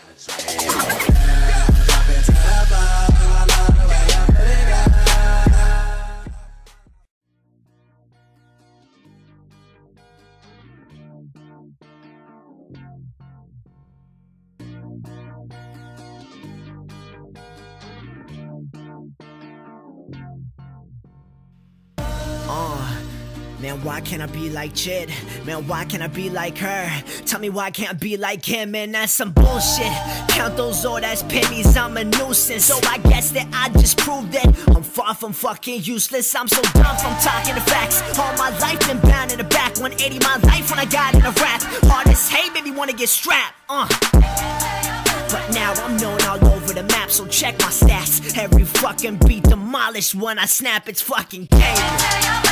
Uh, man, why can't I be like Chid? Man, why can't I be like her? Tell me why can't I be like him? Man, that's some bullshit. Count those old ass pennies, I'm a nuisance. So I guess that I just proved that I'm far from fucking useless. I'm so dumb from talking the facts. All my life been bound in the back. 180 my life when I got in a rap. Hardest hate, baby, wanna get strapped. Uh. But now I'm known all over the map, so check my stats. Every fucking beat demolished when I snap, it's fucking game.